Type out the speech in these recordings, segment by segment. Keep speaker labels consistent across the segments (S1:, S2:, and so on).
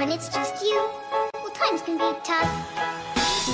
S1: when it's just you, well, times can be tough.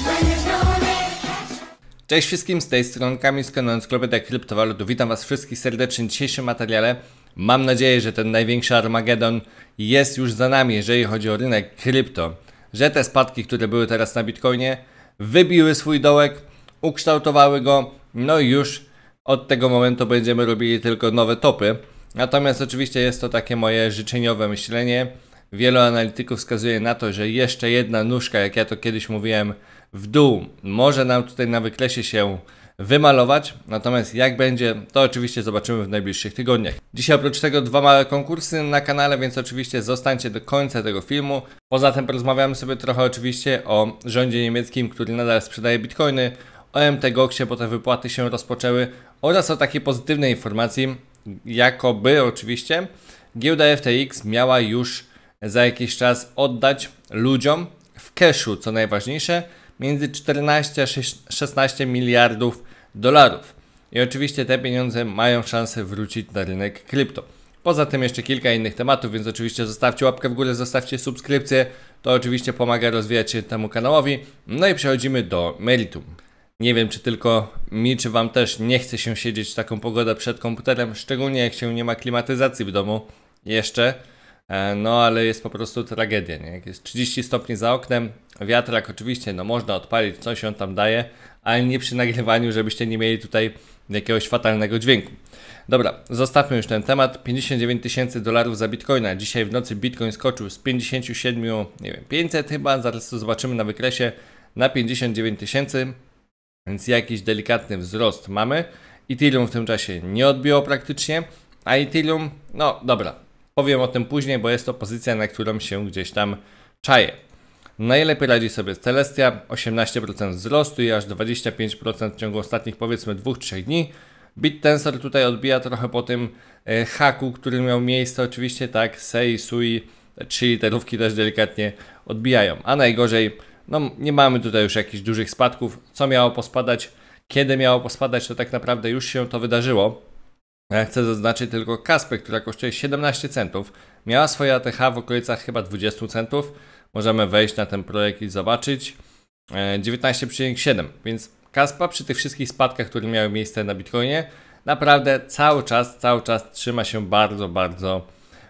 S1: When there's no one there to catch
S2: Cześć wszystkim, z tej strony Kamil skanując Klubę Kryptowalut. Witam Was wszystkich serdecznie w dzisiejszym materiale. Mam nadzieję, że ten największy Armagedon jest już za nami, jeżeli chodzi o rynek krypto. Że te spadki, które były teraz na Bitcoinie, wybiły swój dołek, ukształtowały go, no i już od tego momentu będziemy robili tylko nowe topy. Natomiast oczywiście jest to takie moje życzeniowe myślenie. Wielu analityków wskazuje na to, że jeszcze jedna nóżka, jak ja to kiedyś mówiłem, w dół może nam tutaj na wykresie się wymalować. Natomiast jak będzie, to oczywiście zobaczymy w najbliższych tygodniach. Dzisiaj oprócz tego dwa małe konkursy na kanale, więc oczywiście zostańcie do końca tego filmu. Poza tym porozmawiamy sobie trochę oczywiście o rządzie niemieckim, który nadal sprzedaje bitcoiny, o MT Goxie, bo te wypłaty się rozpoczęły oraz o takiej pozytywnej informacji, jakoby oczywiście giełda FTX miała już za jakiś czas oddać ludziom w cashu, co najważniejsze, między 14 a 16 miliardów dolarów. I oczywiście te pieniądze mają szansę wrócić na rynek krypto. Poza tym jeszcze kilka innych tematów, więc oczywiście zostawcie łapkę w górę, zostawcie subskrypcję. To oczywiście pomaga rozwijać się temu kanałowi. No i przechodzimy do meritum. Nie wiem, czy tylko mi, czy Wam też nie chce się siedzieć w taką pogodę przed komputerem, szczególnie jak się nie ma klimatyzacji w domu jeszcze. E, No, ale jest po prostu tragedia, nie? Jak jest 30 stopni za oknem, wiatrak oczywiście, no można odpalić, coś on tam daje, ale nie przy nagrywaniu, żebyście nie mieli tutaj jakiegoś fatalnego dźwięku. Dobra, zostawmy już ten temat. 59 tysięcy dolarów za bitcoina. Dzisiaj w nocy bitcoin skoczył z 57, nie wiem, 500 chyba, zaraz to zobaczymy na wykresie, na 59 tysięcy, więc jakiś delikatny wzrost mamy. Ethereum w tym czasie nie odbiło praktycznie, a Ethereum, no dobra, powiem o tym później, bo jest to pozycja, na którą się gdzieś tam czaję. Najlepiej radzi sobie Celestia, 18% wzrostu i aż 25% w ciągu ostatnich powiedzmy 2-3 dni. BitTensor tutaj odbija trochę po tym e, haku, który miał miejsce oczywiście, tak, Sei, Sui, trzy literówki też delikatnie odbijają. A najgorzej, no nie mamy tutaj już jakichś dużych spadków. Co miało pospadać, kiedy miało pospadać, to tak naprawdę już się to wydarzyło. Ja chcę zaznaczyć tylko Kaspę, która kosztuje 17 centów. Miała swoje ATH w okolicach chyba 20 centów. Możemy wejść na ten projekt i zobaczyć. E, 19,7, więc Kaspa przy tych wszystkich spadkach, które miały miejsce na Bitcoinie, naprawdę cały czas, cały czas trzyma się bardzo, bardzo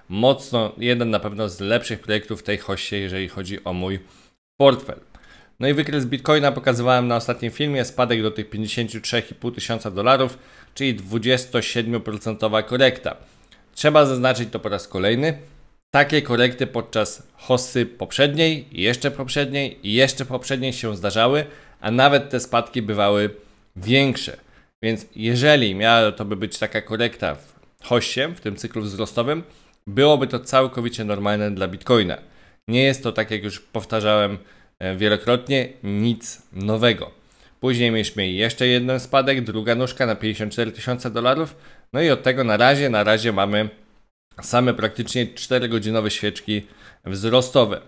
S2: mocno. Jeden na pewno z lepszych projektów w tej hoście, jeżeli chodzi o mój portfel. No i wykres Bitcoina pokazywałem na ostatnim filmie, spadek do tych 53,5 tysiąca dolarów, czyli 27% korekta. Trzeba zaznaczyć to po raz kolejny. Takie korekty podczas hossy poprzedniej, jeszcze poprzedniej i jeszcze poprzedniej się zdarzały, a nawet te spadki bywały większe. Więc jeżeli miała to by być taka korekta w hossie, w tym cyklu wzrostowym, byłoby to całkowicie normalne dla Bitcoina. Nie jest to, tak jak już powtarzałem wielokrotnie, nic nowego. Później mieliśmy jeszcze jeden spadek, druga nóżka na 54 tysiące dolarów. No i od tego na razie, na razie mamy same praktycznie 4-godzinowe świeczki wzrostowe.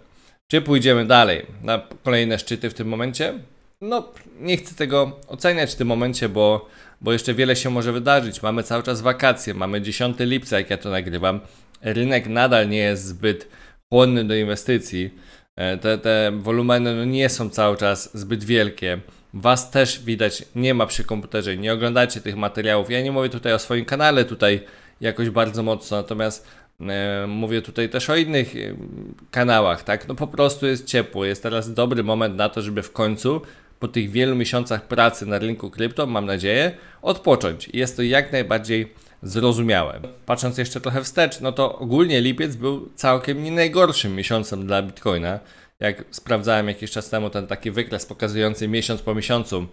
S2: Czy pójdziemy dalej na kolejne szczyty w tym momencie? No, nie chcę tego oceniać w tym momencie, bo, bo jeszcze wiele się może wydarzyć. Mamy cały czas wakacje, mamy 10 lipca, jak ja to nagrywam. Rynek nadal nie jest zbyt chłonny do inwestycji. E, Te, te wolumeny no nie są cały czas zbyt wielkie. Was też widać nie ma przy komputerze, nie oglądacie tych materiałów. Ja nie mówię tutaj o swoim kanale tutaj jakoś bardzo mocno, natomiast e, mówię tutaj też o innych e, kanałach, tak? No po prostu jest ciepło, jest teraz dobry moment na to, żeby w końcu po tych wielu miesiącach pracy na rynku krypto, mam nadzieję, odpocząć. Jest to jak najbardziej zrozumiałe. Patrząc jeszcze trochę wstecz, no to ogólnie lipiec był całkiem nie najgorszym miesiącem dla Bitcoina. Jak sprawdzałem jakiś czas temu ten taki wykres pokazujący miesiąc po miesiącu,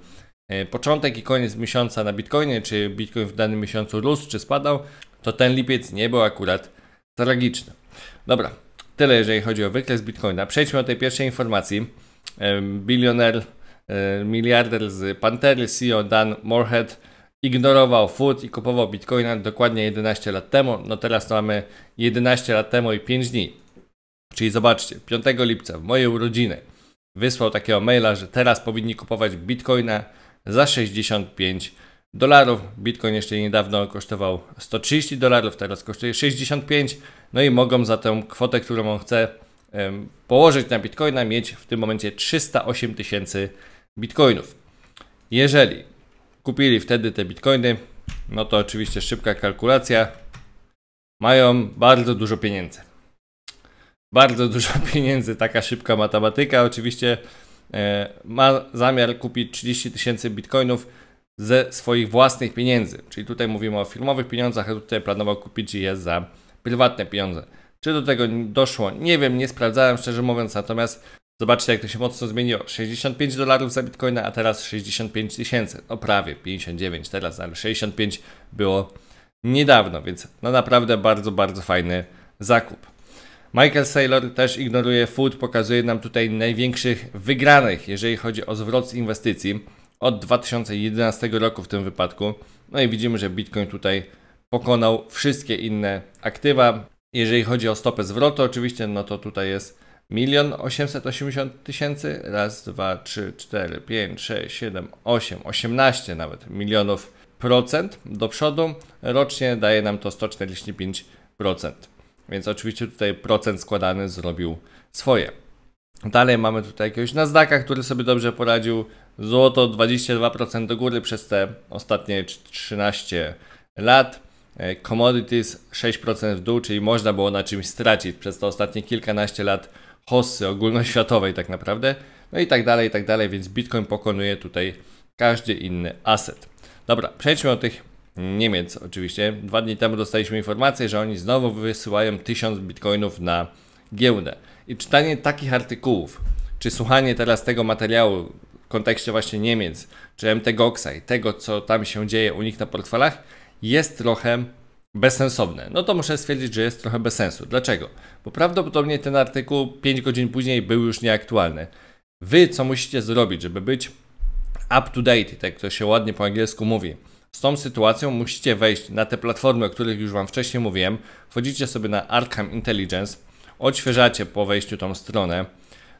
S2: e, początek i koniec miesiąca na Bitcoinie, czy Bitcoin w danym miesiącu rósł, czy spadał, to ten lipiec nie był akurat tragiczny. Dobra, tyle jeżeli chodzi o wykres Bitcoina. Przejdźmy do tej pierwszej informacji. Bilioner, e, miliarder z Pantery, CEO Dan Morehead ignorował food i kupował Bitcoina dokładnie 11 lat temu. No teraz to mamy 11 lat temu i 5 dni. Czyli zobaczcie, 5 lipca w mojej urodziny wysłał takiego maila, że teraz powinni kupować Bitcoina za 65 dolarów. Bitcoin jeszcze niedawno kosztował 130 dolarów, teraz kosztuje 65. No i mogą za tę kwotę, którą on chce położyć na bitcoina, mieć w tym momencie 308 tysięcy bitcoinów. Jeżeli kupili wtedy te bitcoiny, no to oczywiście szybka kalkulacja, mają bardzo dużo pieniędzy. Bardzo dużo pieniędzy, taka szybka matematyka. Oczywiście e, ma zamiar kupić 30 tysięcy bitcoinów ze swoich własnych pieniędzy. Czyli tutaj mówimy o firmowych pieniądzach, a tutaj planował kupić je za prywatne pieniądze. Czy do tego doszło? Nie wiem, nie sprawdzałem szczerze mówiąc, natomiast zobaczcie jak to się mocno zmieniło. 65 dolarów za bitcoina, a teraz 65 tysięcy. No prawie 59 teraz, ale 65 było niedawno, więc no naprawdę bardzo, bardzo fajny zakup. Michael Saylor też ignoruje food, pokazuje nam tutaj największych wygranych, jeżeli chodzi o zwrot z inwestycji od 2011 roku w tym wypadku. No i widzimy, że Bitcoin tutaj pokonał wszystkie inne aktywa. Jeżeli chodzi o stopę zwrotu, oczywiście, no to tutaj jest 1 880 tysięcy, raz, dwa, trzy, cztery, pięć, sześć, siedem, osiem, osiemnaście nawet milionów procent do przodu. Rocznie daje nam to 145%. Więc oczywiście tutaj procent składany zrobił swoje. Dalej mamy tutaj jakiegoś Nasdaqa, który sobie dobrze poradził. Złoto 22% do góry przez te ostatnie 13 lat. E, commodities 6% w dół, czyli można było na czymś stracić przez te ostatnie kilkanaście lat hossy ogólnoświatowej tak naprawdę. No i tak dalej, i tak dalej, więc Bitcoin pokonuje tutaj każdy inny asset. Dobra, przejdźmy od tych Niemiec oczywiście. Dwa dni temu dostaliśmy informację, że oni znowu wysyłają 1000 bitcoinów na giełdę. I czytanie takich artykułów, czy słuchanie teraz tego materiału w kontekście właśnie Niemiec, czy MTGOXa i tego, co tam się dzieje u nich na portfelach, jest trochę bezsensowne. No to muszę stwierdzić, że jest trochę bez sensu. Dlaczego? Bo prawdopodobnie ten artykuł 5 godzin później był już nieaktualny. Wy co musicie zrobić, żeby być up to date, tak to się ładnie po angielsku mówi, z tą sytuacją musicie wejść na te platformy, o których już Wam wcześniej mówiłem. Wchodzicie sobie na Arkham Intelligence, odświeżacie po wejściu tą stronę,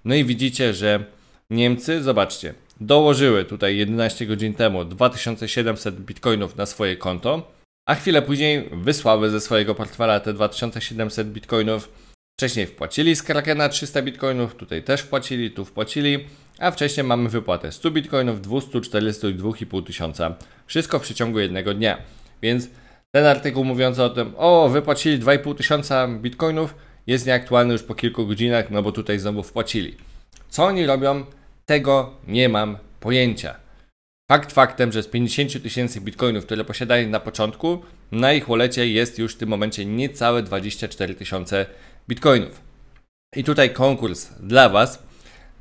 S2: no i widzicie, że Niemcy, zobaczcie, dołożyły tutaj 11 godzin temu 2700 bitcoinów na swoje konto, a chwilę później wysłały ze swojego portfela te 2700 bitcoinów. Wcześniej wpłacili z Krakena 300 bitcoinów, tutaj też wpłacili, tu wpłacili, a wcześniej mamy wypłatę 100 bitcoinów, 200, 400 i 2,5 tysiąca. Wszystko w przeciągu jednego dnia. Więc ten artykuł mówiący o tym, o wypłacili 2,5 tysiąca bitcoinów, jest nieaktualny już po kilku godzinach, no bo tutaj znowu wpłacili. Co oni robią? Tego nie mam pojęcia. Fakt faktem, że z 50 tysięcy bitcoinów, które posiadali na początku, na ich wolecie jest już w tym momencie niecałe 24 tysiące bitcoinów. I tutaj konkurs dla Was.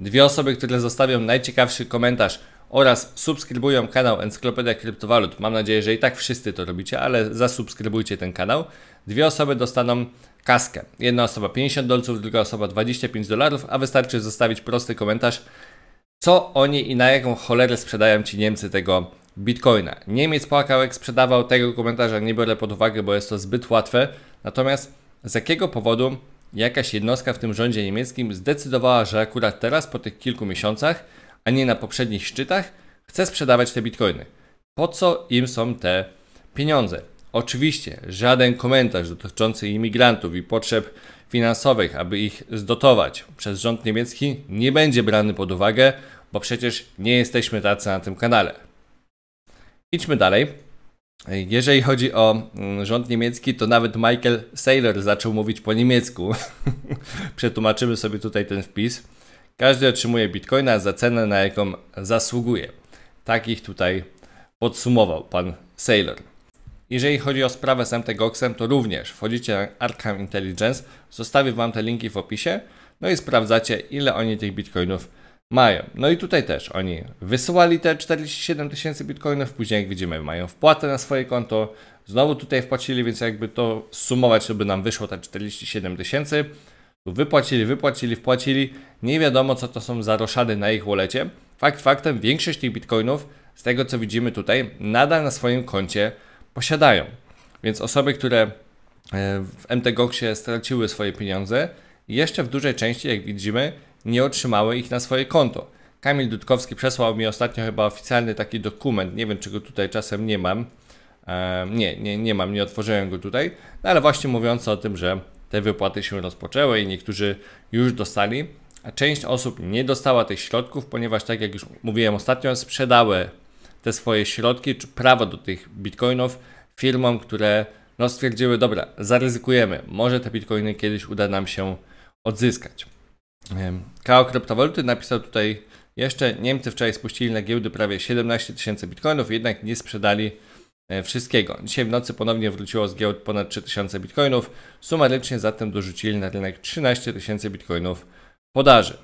S2: Dwie osoby, które zostawią najciekawszy komentarz oraz subskrybują kanał Encyklopedia Kryptowalut. Mam nadzieję, że i tak wszyscy to robicie, ale zasubskrybujcie ten kanał. Dwie osoby dostaną kaskę. Jedna osoba 50 dolców, druga osoba 25 dolarów, a wystarczy zostawić prosty komentarz, co oni i na jaką cholerę sprzedają ci Niemcy tego bitcoina. Niemiec płakał, jak sprzedawał tego komentarza, nie biorę pod uwagę, bo jest to zbyt łatwe. Natomiast z jakiego powodu jakaś jednostka w tym rządzie niemieckim zdecydowała, że akurat teraz, po tych kilku miesiącach, a nie na poprzednich szczytach, chce sprzedawać te bitcoiny. Po co im są te pieniądze? Oczywiście żaden komentarz dotyczący imigrantów i potrzeb finansowych, aby ich zdotować przez rząd niemiecki, nie będzie brany pod uwagę, bo przecież nie jesteśmy tacy na tym kanale. Idźmy dalej. Jeżeli chodzi o mm, rząd niemiecki, to nawet Michael Saylor zaczął mówić po niemiecku. Przetłumaczymy sobie tutaj ten wpis. Każdy otrzymuje bitcoina za cenę, na jaką zasługuje. Takich tutaj podsumował pan Saylor. Jeżeli chodzi o sprawę z MTGOXem, to również wchodzicie na Arkham Intelligence, zostawię Wam te linki w opisie, no i sprawdzacie ile oni tych bitcoinów mają. No i tutaj też oni wysyłali te 47 tysięcy bitcoinów, później jak widzimy mają wpłatę na swoje konto, znowu tutaj wpłacili, więc jakby to sumować, żeby nam wyszło te 47 tysięcy. Wypłacili, wypłacili, wpłacili. Nie wiadomo, co to są za roszady na ich wolecie. Fakt faktem, większość tych bitcoinów, z tego co widzimy tutaj, nadal na swoim koncie posiadają. Więc osoby, które e, w MTGOXie straciły swoje pieniądze, jeszcze w dużej części, jak widzimy, nie otrzymały ich na swoje konto. Kamil Dudkowski przesłał mi ostatnio chyba oficjalny taki dokument, nie wiem czy go tutaj czasem nie mam. E, nie, nie, nie mam, nie otworzyłem go tutaj, no ale właśnie mówiący o tym, że te wypłaty się rozpoczęły i niektórzy już dostali, a część osób nie dostała tych środków, ponieważ tak jak już mówiłem ostatnio, sprzedały te swoje środki czy prawo do tych bitcoinów firmom, które no stwierdziły, dobra, zaryzykujemy, może te bitcoiny kiedyś uda nam się odzyskać. KO Kryptowaluty napisał tutaj jeszcze, Niemcy wczoraj spuścili na giełdy prawie 17 tysięcy bitcoinów, jednak nie sprzedali e, wszystkiego. Dzisiaj w nocy ponownie wróciło z giełd ponad 3000 bitcoinów, sumarycznie zatem dorzucili na rynek 13 tysięcy bitcoinów podaży.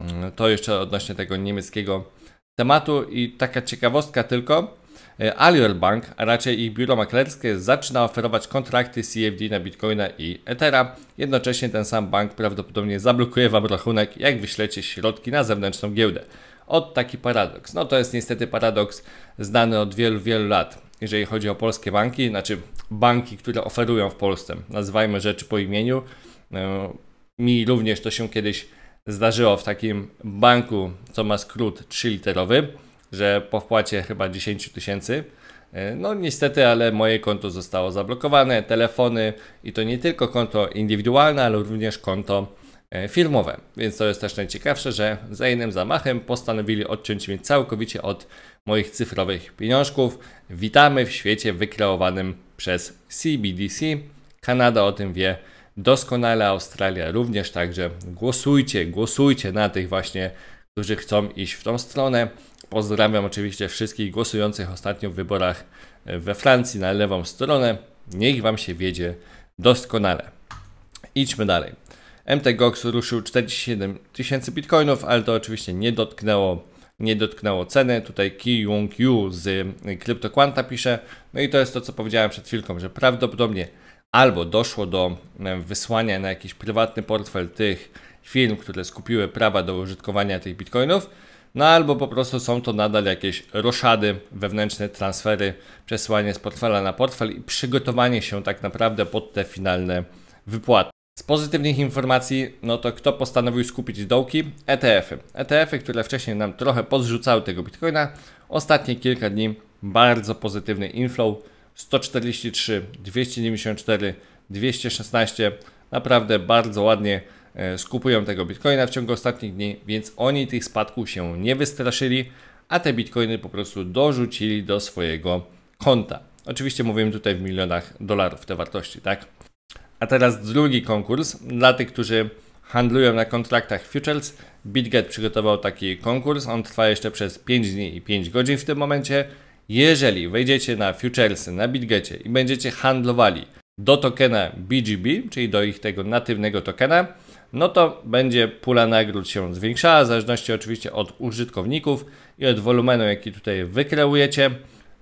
S2: Mm, to jeszcze odnośnie tego niemieckiego tematu i taka ciekawostka tylko, E, Alior Bank, a raczej ich biuro maklerskie, zaczyna oferować kontrakty CFD na Bitcoina i Ethera. Jednocześnie ten sam bank prawdopodobnie zablokuje Wam rachunek, jak wyślecie środki na zewnętrzną giełdę. Od taki paradoks. No to jest niestety paradoks znany od wielu, wielu lat. Jeżeli chodzi o polskie banki, znaczy banki, które oferują w Polsce, nazywajmy rzeczy po imieniu. E, mi również to się kiedyś zdarzyło w takim banku, co ma skrót trzyliterowy że po wpłacie chyba 10 tysięcy, e, no niestety, ale moje konto zostało zablokowane, telefony i to nie tylko konto indywidualne, ale również konto e, firmowe. Więc to jest też najciekawsze, że za jednym zamachem postanowili odciąć mnie całkowicie od moich cyfrowych pieniążków. Witamy w świecie wykreowanym przez CBDC. Kanada o tym wie doskonale, Australia również, także głosujcie, głosujcie na tych właśnie, którzy chcą iść w tą stronę. Pozdrawiam oczywiście wszystkich głosujących ostatnio w wyborach we Francji na lewą stronę. Niech Wam się wiedzie doskonale. Idźmy dalej. MTGOX ruszył 47 tysięcy bitcoinów, ale to oczywiście nie dotknęło, nie dotknęło ceny. Tutaj Ki Jung Yu z CryptoQuanta pisze. No i to jest to, co powiedziałem przed chwilką, że prawdopodobnie albo doszło do wysłania na jakiś prywatny portfel tych firm, które skupiły prawa do użytkowania tych bitcoinów, no albo po prostu są to nadal jakieś roszady, wewnętrzne transfery, przesyłanie z portfela na portfel i przygotowanie się tak naprawdę pod te finalne wypłaty. Z pozytywnych informacji, no to kto postanowił skupić dołki? ETF-y. ETF-y, które wcześniej nam trochę pozrzucały tego bitcoina, ostatnie kilka dni bardzo pozytywny inflow 143, 294, 216, naprawdę bardzo ładnie E, skupują tego bitcoina w ciągu ostatnich dni, więc oni tych spadków się nie wystraszyli, a te bitcoiny po prostu dorzucili do swojego konta. Oczywiście mówimy tutaj w milionach dolarów te wartości, tak? A teraz drugi konkurs dla tych, którzy handlują na kontraktach futures. BitGet przygotował taki konkurs. On trwa jeszcze przez 5 dni i 5 godzin w tym momencie. Jeżeli wejdziecie na futuresy na BitGetie i będziecie handlowali do tokena BGB, czyli do ich tego natywnego tokena, no to będzie pula nagród się zwiększała, w zależności oczywiście od użytkowników i od wolumenu, jaki tutaj wykreujecie.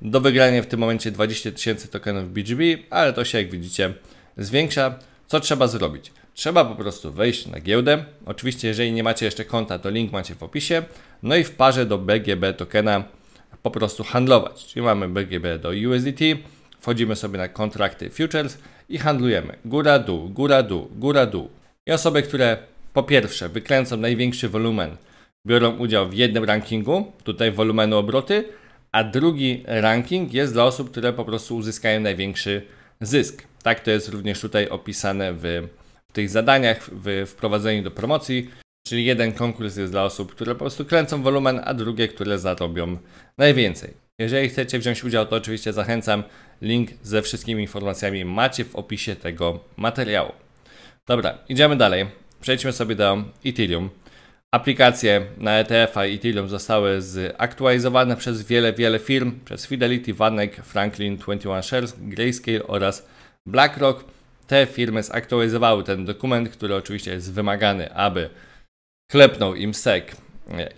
S2: Do wygrania w tym momencie 20 tysięcy tokenów BGB, ale to się jak widzicie zwiększa. Co trzeba zrobić? Trzeba po prostu wejść na giełdę. Oczywiście, jeżeli nie macie jeszcze konta, to link macie w opisie. No i w parze do BGB tokena po prostu handlować. Czyli mamy BGB do USDT, wchodzimy sobie na kontrakty futures i handlujemy. Góra, dół, góra, dół, góra, dół. I osoby, które po pierwsze wykręcą największy wolumen, biorą udział w jednym rankingu, tutaj wolumenu obroty, a drugi ranking jest dla osób, które po prostu uzyskają największy zysk. Tak to jest również tutaj opisane w, w tych zadaniach, w wprowadzeniu do promocji. Czyli jeden konkurs jest dla osób, które po prostu kręcą wolumen, a drugie, które zarobią najwięcej. Jeżeli chcecie wziąć udział, to oczywiście zachęcam. Link ze wszystkimi informacjami macie w opisie tego materiału. Dobra, idziemy dalej. Przejdźmy sobie do Ethereum. Aplikacje na ETF-a Ethereum zostały zaktualizowane przez wiele, wiele firm, przez Fidelity, Vanek, Franklin, 21 Shares, Grayscale oraz BlackRock. Te firmy zaktualizowały ten dokument, który oczywiście jest wymagany, aby klepnął im SEC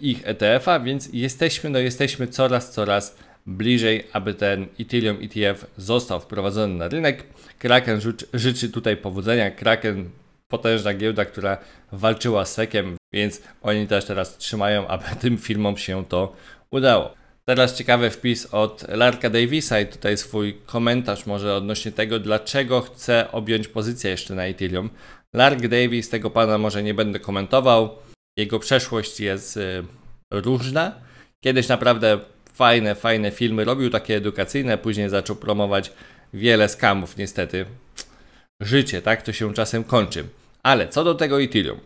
S2: ich ETF-a, więc jesteśmy, no jesteśmy coraz, coraz bliżej, aby ten Ethereum ETF został wprowadzony na rynek. Kraken życzy tutaj powodzenia. Kraken potężna giełda, która walczyła z SECiem, więc oni też teraz trzymają, aby tym firmom się to udało. Teraz ciekawy wpis od Larka Davisa i tutaj swój komentarz może odnośnie tego, dlaczego chce objąć pozycję jeszcze na Ethereum. Lark Davis, tego pana może nie będę komentował. Jego przeszłość jest y, różna. Kiedyś naprawdę fajne, fajne filmy robił, takie edukacyjne, później zaczął promować wiele skamów niestety. życie, tak? To się czasem kończy. Ale co do tego Ethereum,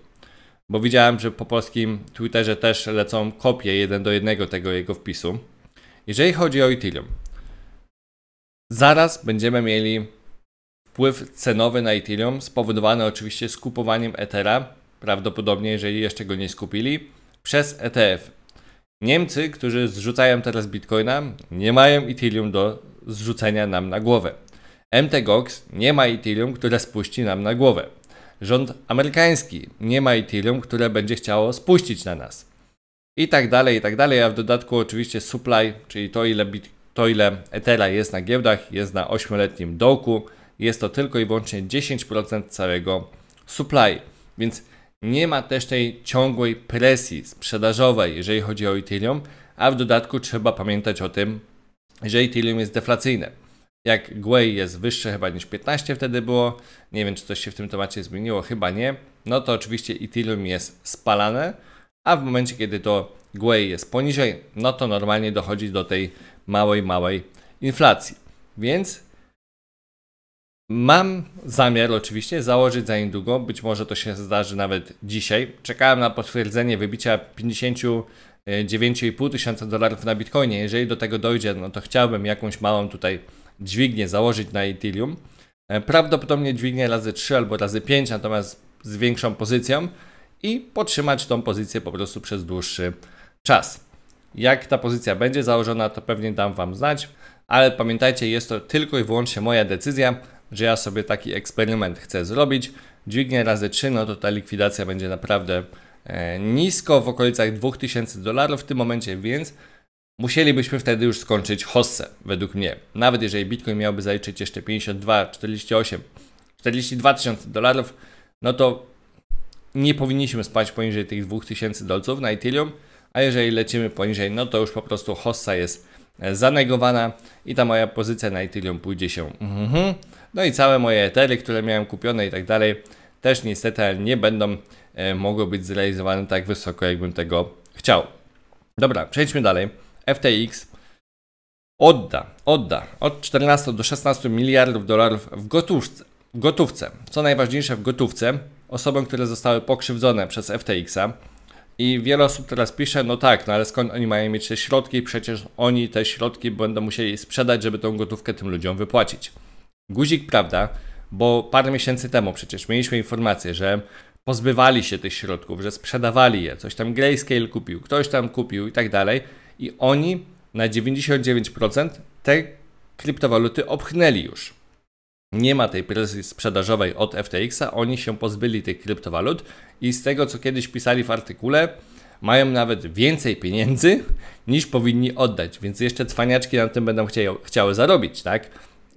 S2: bo widziałem, że po polskim Twitterze też lecą kopie jeden do jednego tego jego wpisu. Jeżeli chodzi o Ethereum, zaraz będziemy mieli wpływ cenowy na Ethereum, spowodowany oczywiście skupowaniem Ethera, prawdopodobnie jeżeli jeszcze go nie skupili, przez ETF. Niemcy, którzy zrzucają teraz Bitcoina, nie mają Ethereum do zrzucenia nam na głowę. MTGOX nie ma Ethereum, które spuści nam na głowę. Rząd amerykański nie ma Ethereum, które będzie chciało spuścić na nas. I tak dalej, i tak dalej. A w dodatku oczywiście supply, czyli to ile, bit, to ile Ethera jest na giełdach, jest na 8-letnim dołku. Jest to tylko i wyłącznie 10% całego supply. Więc nie ma też tej ciągłej presji sprzedażowej, jeżeli chodzi o Ethereum, a w dodatku trzeba pamiętać o tym, że Ethereum jest deflacyjne. Jak Gwei jest wyższe chyba niż 15 wtedy było, nie wiem czy coś się w tym temacie zmieniło, chyba nie, no to oczywiście Ethereum jest spalane, a w momencie kiedy to Gwei jest poniżej, no to normalnie dochodzi do tej małej, małej inflacji. Więc Mam zamiar oczywiście założyć za niedługo, być może to się zdarzy nawet dzisiaj. Czekałem na potwierdzenie wybicia 59,5 tysiąca dolarów na Bitcoinie. Jeżeli do tego dojdzie, no to chciałbym jakąś małą tutaj dźwignię założyć na Ethereum. E, prawdopodobnie dźwignię razy 3 albo razy 5, natomiast z większą pozycją i podtrzymać tą pozycję po prostu przez dłuższy czas. Jak ta pozycja będzie założona, to pewnie dam Wam znać, ale pamiętajcie, jest to tylko i wyłącznie moja decyzja że ja sobie taki eksperyment chcę zrobić. Dźwignię razy 3, no to ta likwidacja będzie naprawdę e, nisko, w okolicach 2000 dolarów w tym momencie, więc musielibyśmy wtedy już skończyć hossę, według mnie. Nawet jeżeli Bitcoin miałby zaliczyć jeszcze 52, 48, 42 tysiące dolarów, no to nie powinniśmy spać poniżej tych 2000 dolców na Ethereum, a jeżeli lecimy poniżej, no to już po prostu hossa jest e, zanegowana i ta moja pozycja na Ethereum pójdzie się. Mhm. No i całe moje etery, które miałem kupione i tak dalej, też niestety nie będą e, mogły być zrealizowane tak wysoko, jakbym tego chciał. Dobra, przejdźmy dalej. FTX odda, odda od 14 do 16 miliardów dolarów w gotówce. W gotówce. Co najważniejsze w gotówce, osobom, które zostały pokrzywdzone przez FTX-a. I wiele osób teraz pisze, no tak, no ale skąd oni mają mieć te środki? Przecież oni te środki będą musieli sprzedać, żeby tą gotówkę tym ludziom wypłacić. Guzik, prawda, bo parę miesięcy temu przecież mieliśmy informację, że pozbywali się tych środków, że sprzedawali je, coś tam Grayscale kupił, ktoś tam kupił i tak dalej i oni na 99% te kryptowaluty obchnęli już. Nie ma tej presji sprzedażowej od FTX-a, oni się pozbyli tych kryptowalut i z tego co kiedyś pisali w artykule, mają nawet więcej pieniędzy niż powinni oddać, więc jeszcze cwaniaczki na tym będą chciały, chciały zarobić, tak?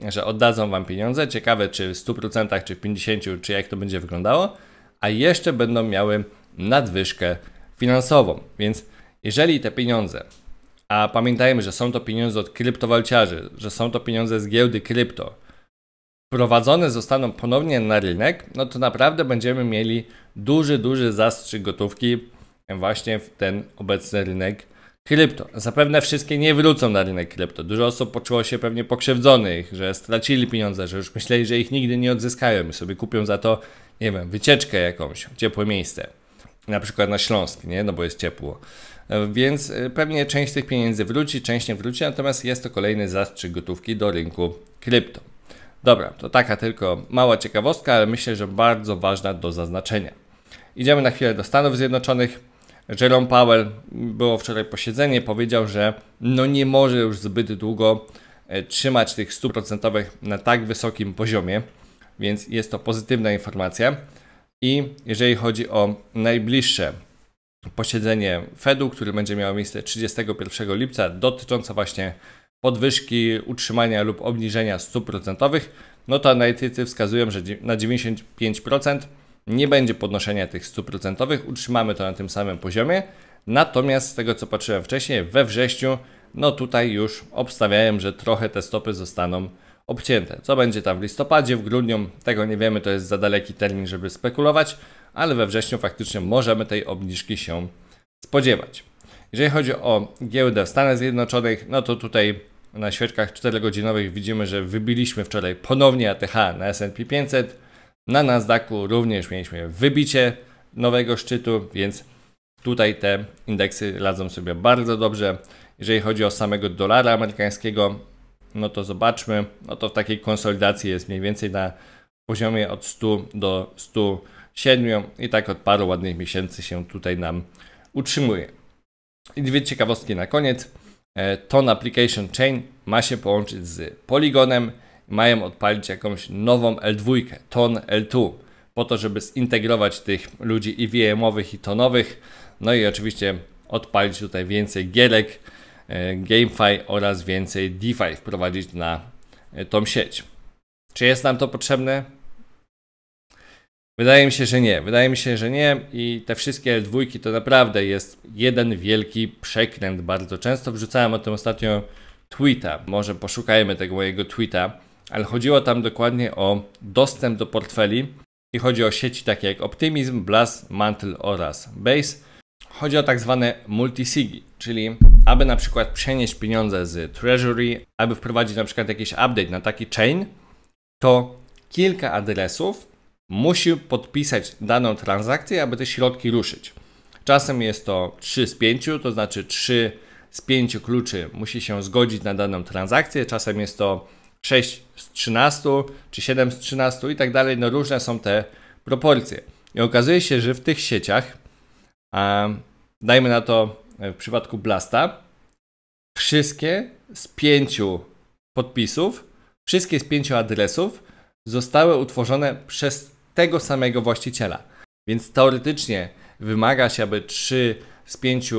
S2: Że oddadzą Wam pieniądze. Ciekawe, czy w 100%, czy w 50%, czy jak to będzie wyglądało, a jeszcze będą miały nadwyżkę finansową. Więc jeżeli te pieniądze, a pamiętajmy, że są to pieniądze od kryptowalciarzy, że są to pieniądze z giełdy krypto, wprowadzone zostaną ponownie na rynek, no to naprawdę będziemy mieli duży, duży zastrzyk gotówki właśnie w ten obecny rynek krypto. Zapewne wszystkie nie wrócą na rynek krypto. Dużo osób poczuło się pewnie pokrzywdzonych, że stracili pieniądze, że już myśleli, że ich nigdy nie odzyskają i sobie kupią za to, nie wiem, wycieczkę jakąś, ciepłe miejsce. Na przykład na Śląsk, nie? No bo jest ciepło. Więc y, pewnie część tych pieniędzy wróci, część nie wróci, natomiast jest to kolejny zastrzyk gotówki do rynku krypto. Dobra, to taka tylko mała ciekawostka, ale myślę, że bardzo ważna do zaznaczenia. Idziemy na chwilę do Stanów Zjednoczonych. Jerome Powell, było wczoraj posiedzenie, powiedział, że no nie może już zbyt długo e, trzymać tych 100% na tak wysokim poziomie, więc jest to pozytywna informacja. I jeżeli chodzi o najbliższe posiedzenie Fedu, które będzie miało miejsce 31 lipca, dotyczące właśnie podwyżki, utrzymania lub obniżenia stóp procentowych, no to analitycy wskazują, że na 95% nie będzie podnoszenia tych stóp procentowych, utrzymamy to na tym samym poziomie. Natomiast z tego co patrzyłem wcześniej, we wrześniu, no tutaj już obstawiałem, że trochę te stopy zostaną obcięte. Co będzie tam w listopadzie, w grudniu, tego nie wiemy, to jest za daleki termin, żeby spekulować, ale we wrześniu faktycznie możemy tej obniżki się spodziewać. Jeżeli chodzi o giełdę w Stanach Zjednoczonych, no to tutaj na świeczkach 4-godzinowych widzimy, że wybiliśmy wczoraj ponownie ATH na S&P 500 Na Nasdaqu również mieliśmy wybicie nowego szczytu, więc tutaj te indeksy radzą sobie bardzo dobrze. Jeżeli chodzi o samego dolara amerykańskiego, no to zobaczmy, no to w takiej konsolidacji jest mniej więcej na poziomie od 100 do 107 i tak od paru ładnych miesięcy się tutaj nam utrzymuje. I dwie ciekawostki na koniec. E, Ton Application Chain ma się połączyć z Polygonem, mają odpalić jakąś nową L2, Ton L2, po to, żeby zintegrować tych ludzi i VM-owych i tonowych, no i oczywiście odpalić tutaj więcej gierek, e, GameFi oraz więcej DeFi wprowadzić na e, tą sieć. Czy jest nam to potrzebne? Wydaje mi się, że nie. Wydaje mi się, że nie i te wszystkie L2 to naprawdę jest jeden wielki przekręt. Bardzo często wrzucałem o tym ostatnio tweeta. Może poszukajmy tego mojego tweeta, ale chodziło tam dokładnie o dostęp do portfeli i chodzi o sieci takie jak Optimism, Blast, Mantle oraz Base. Chodzi o tak zwane multisigi, czyli aby na przykład przenieść pieniądze z Treasury, aby wprowadzić na przykład jakiś update na taki chain, to kilka adresów musi podpisać daną transakcję, aby te środki ruszyć. Czasem jest to 3 z 5, to znaczy 3 z 5 kluczy musi się zgodzić na daną transakcję, czasem jest to 6 z 13 czy 7 z 13 i tak dalej. No różne są te proporcje. I okazuje się, że w tych sieciach, dajmy na to w przypadku Blasta, wszystkie z pięciu podpisów, wszystkie z pięciu adresów zostały utworzone przez tego samego właściciela. Więc teoretycznie wymaga się, aby 3 z 5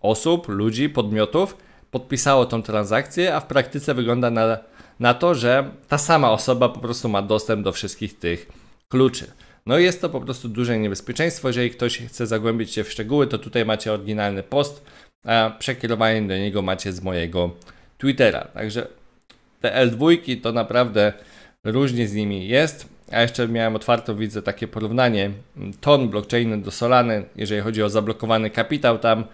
S2: osób, ludzi, podmiotów podpisało tą transakcję, a w praktyce wygląda na, na to, że ta sama osoba po prostu ma dostęp do wszystkich tych kluczy. No jest to po prostu duże niebezpieczeństwo. Jeżeli ktoś chce zagłębić się w szczegóły, to tutaj macie oryginalny post, a przekierowanie do niego macie z mojego Twittera. Także te L2 to naprawdę różnie z nimi jest. A jeszcze miałem otwarto, widzę takie porównanie ton blockchain do Solany, jeżeli chodzi o zablokowany kapitał tam,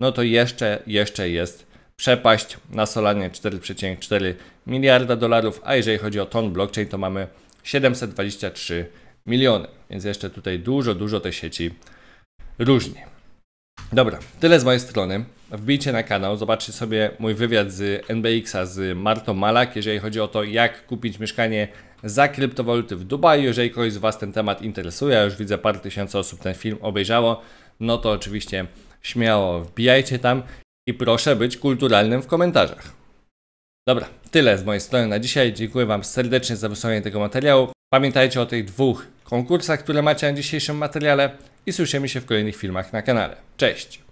S2: no to jeszcze, jeszcze jest przepaść na Solanie 4,4 miliarda dolarów, a jeżeli chodzi o ton blockchain, to mamy 723 miliony, więc jeszcze tutaj dużo, dużo te sieci różni. Dobra, tyle z mojej strony. Wbijcie na kanał, zobaczcie sobie mój wywiad z NBX-a z Martą Malak, jeżeli chodzi o to, jak kupić mieszkanie za kryptowaluty w Dubaju. Jeżeli kogoś z Was ten temat interesuje, ja już widzę parę tysięcy osób ten film obejrzało, no to oczywiście śmiało wbijajcie tam i proszę być kulturalnym w komentarzach. Dobra, tyle z mojej strony na dzisiaj. Dziękuję Wam serdecznie za wysłanie tego materiału. Pamiętajcie o tych dwóch konkursach, które macie na dzisiejszym materiale i słyszymy się w kolejnych filmach na kanale. Cześć!